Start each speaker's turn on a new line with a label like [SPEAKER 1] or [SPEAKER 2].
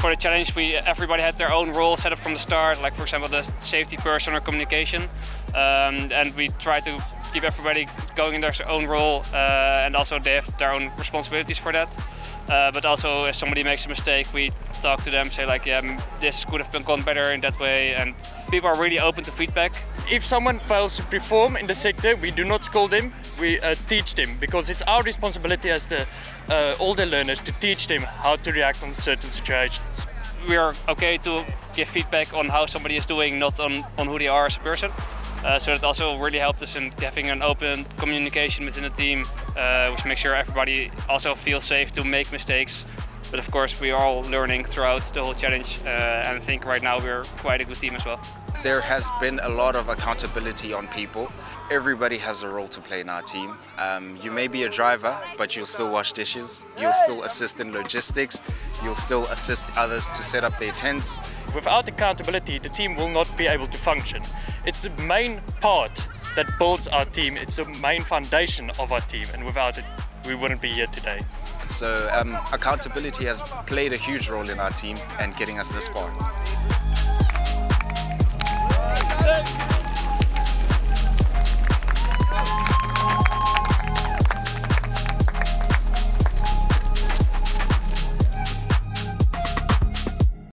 [SPEAKER 1] For the challenge, we everybody had their own role set up from the start. Like for example, the safety person or communication, um, and we try to keep everybody going in their own role, uh, and also they have their own responsibilities for that. Uh, but also, if somebody makes a mistake, we talk to them, say like, yeah, this could have been gone better in that way, and people are really open to feedback.
[SPEAKER 2] If someone fails to perform in the sector, we do not scold them, we uh, teach them because it's our responsibility as the uh, older learners to teach them how to react on certain situations.
[SPEAKER 1] We are okay to give feedback on how somebody is doing, not on, on who they are as a person. Uh, so that also really helped us in having an open communication within the team, uh, which makes sure everybody also feels safe to make mistakes. But of course, we are all learning throughout the whole challenge, uh, and I think right now we're quite a good team as well.
[SPEAKER 3] There has been a lot of accountability on people. Everybody has a role to play in our team. Um, you may be a driver, but you'll still wash dishes, you'll still assist in logistics, you'll still assist others to set up their tents.
[SPEAKER 2] Without accountability, the team will not be able to function. It's the main part that builds our team, it's the main foundation of our team, and without it, we wouldn't be here today.
[SPEAKER 3] So um, accountability has played a huge role in our team and getting us this far.